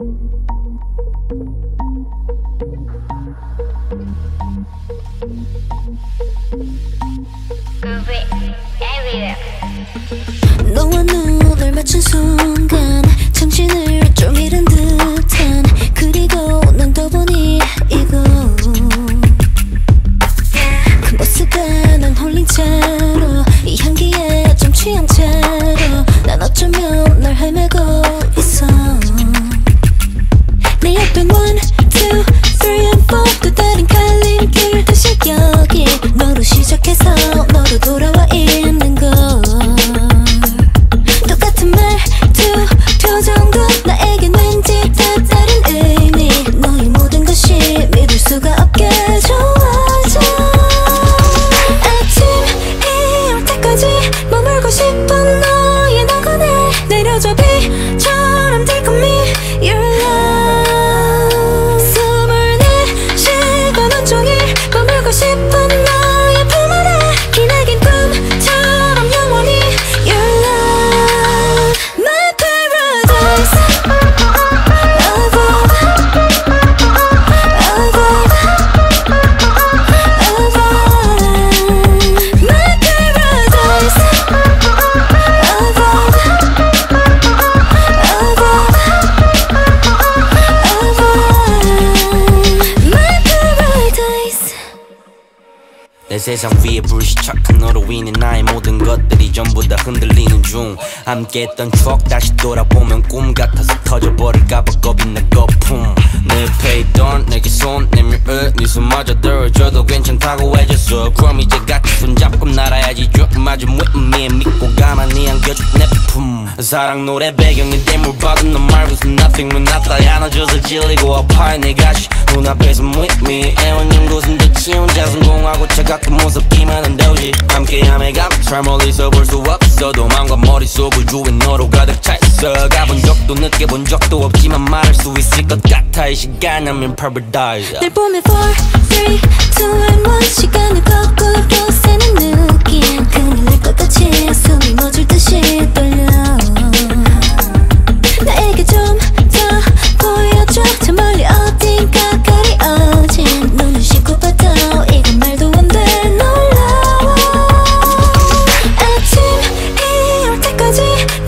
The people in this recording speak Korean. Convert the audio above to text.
너 내 세상 위에 불시착한 너로 인해 나의 모든 것들이 전부 다 흔들리는 중. 함께 했던 추억 다시 돌아보면 꿈 같아서 터져버릴까봐 겁이 나 거품. 내 옆에 있던 내게 손 내밀어 네 손마저 들어줘도 괜찮다고 해줬어. 그럼 이제 같이 손잡고 날아야지. my with me 믿고 가만히 안겨줄 내품 사랑 노래 배경인 땜물 받은 너 말고서 nothing 왜 나타나 안아줘서 질리고 아파해 내 가시 눈앞에서 with me. 애원용 곳은 대치 혼자 성공하고 차갑게 끼면 안 되지 함께함의 감잘 멀리서 볼 수 없어도 마음과 머릿속을 주에 너로 가득 차 있어. 가본 적도 느껴본 적도 없지만 말할 수 있을 것 같아. 이 시간 I'm in paradise. 날 보면 4, 3, 2 and 1 시간을 거꾸 아침이 올 때까지